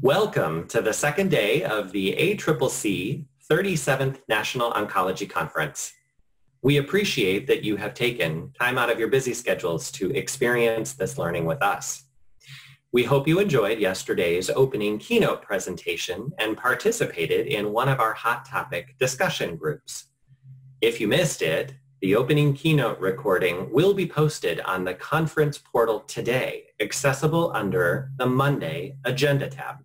Welcome to the second day of the ACCC 37th National Oncology Conference. We appreciate that you have taken time out of your busy schedules to experience this learning with us. We hope you enjoyed yesterday's opening keynote presentation and participated in one of our hot topic discussion groups. If you missed it, the opening keynote recording will be posted on the conference portal today, accessible under the Monday Agenda tab.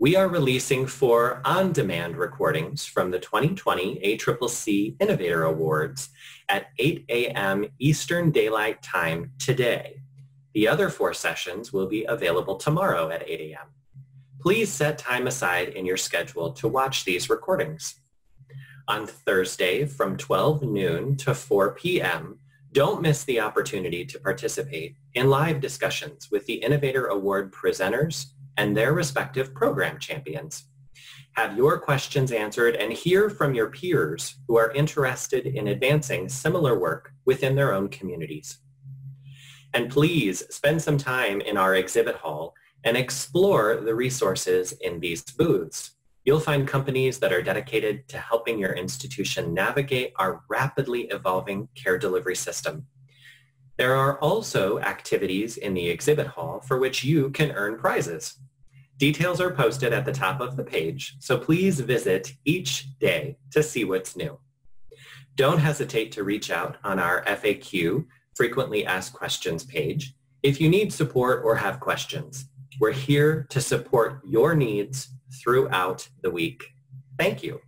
We are releasing four on-demand recordings from the 2020 ACCC Innovator Awards at 8 a.m. Eastern Daylight Time today. The other four sessions will be available tomorrow at 8 a.m. Please set time aside in your schedule to watch these recordings on Thursday from 12 noon to 4 p.m. Don't miss the opportunity to participate in live discussions with the Innovator Award presenters and their respective program champions. Have your questions answered and hear from your peers who are interested in advancing similar work within their own communities. And please spend some time in our exhibit hall and explore the resources in these booths. You'll find companies that are dedicated to helping your institution navigate our rapidly evolving care delivery system. There are also activities in the exhibit hall for which you can earn prizes. Details are posted at the top of the page, so please visit each day to see what's new. Don't hesitate to reach out on our FAQ, Frequently Asked Questions page, if you need support or have questions. We're here to support your needs throughout the week. Thank you.